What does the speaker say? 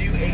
new